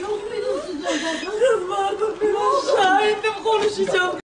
Yok muydu o sizlerden? Kız vardı biraz şahidim konuşacağım.